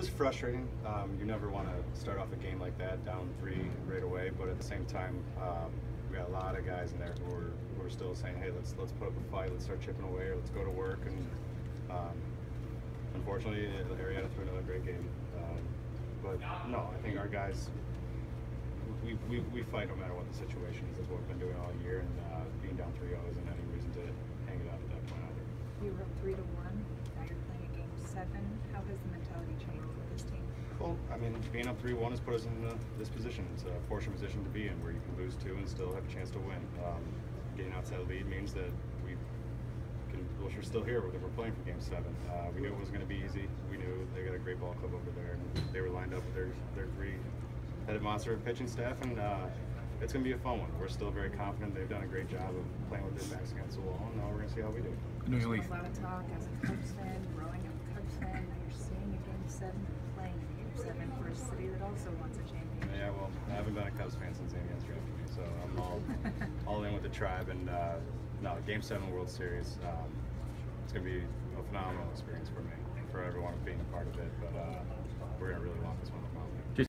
was frustrating. Um, you never want to start off a game like that down three right away, but at the same time, um, we got a lot of guys in there who are who are still saying, "Hey, let's let's put up a fight. Let's start chipping away, or let's go to work." And um, unfortunately, Arrieta threw another great game. Um, but no, I think our guys, we, we, we fight no matter what the situation is. That's what we've been doing all year, and uh, being down 3-0 isn't any reason to hang it up at that point either. You were up three to one. Now you're playing a game seven. How has the mentality changed with this team? Well, I mean, being up 3 1 has put us in uh, this position. It's a fortunate position to be in where you can lose two and still have a chance to win. Um, getting outside the lead means that we can, well, we're still here. We're, we're playing for game seven. Uh, we knew it wasn't going to be easy. We knew they got a great ball club over there, and they were lined up with their, their three headed monster pitching staff, and uh, it's going to be a fun one. We're still very confident. They've done a great job of playing with their backs against the wall, and now we're going to see how we do. I know you A lot of talk as a Cubs fan, growing up a Cubs fan. Now you're seeing a game seven and playing a game seven for a city that also wants a championship. Yeah, well, I haven't been a Cubs fan since Indians drafted me, so I'm all all in with the tribe. And uh, no, Game Seven World Series, um, it's gonna be a phenomenal experience for me, for everyone being a part of it. But uh, we're gonna really want this one to come out.